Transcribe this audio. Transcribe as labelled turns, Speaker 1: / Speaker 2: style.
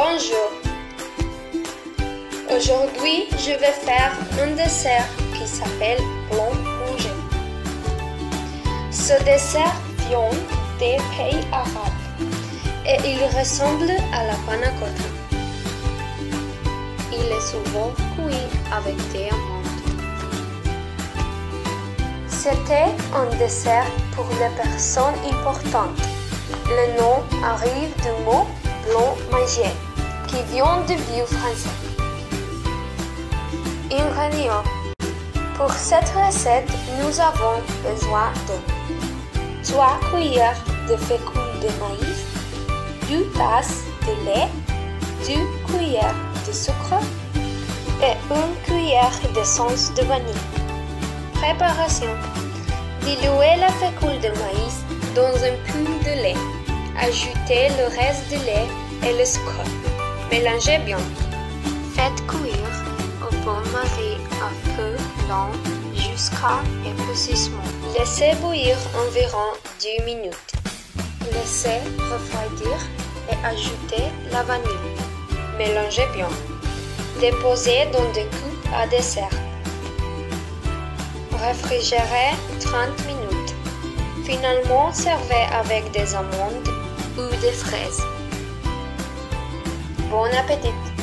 Speaker 1: Bonjour. Aujourd'hui, je vais faire un dessert qui s'appelle blanc manger. Ce dessert vient des pays arabes et il ressemble à la panna cotta. Il est souvent cuit avec des amandes. C'était un dessert pour les personnes importantes. Le nom arrive du mot qui vient du vieux français. Ingrédients. Pour cette recette, nous avons besoin de 3 cuillères de fécule de maïs, 2 tasses de lait, 2 cuillères de sucre et 1 cuillère d'essence de vanille. Préparation. Diluez la fécule de maïs dans un pull de lait. Ajoutez le reste de lait et le. Mélangez bien. Faites cuire au bain-marie à feu lent jusqu'à épaississement. Laissez bouillir environ 10 minutes. Laissez refroidir et ajoutez la vanille. Mélangez bien. Déposez dans des coupes à dessert. Réfrigérez 30 minutes. Finalement, servez avec des amandes ou des fraises. Bon appétit.